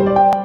you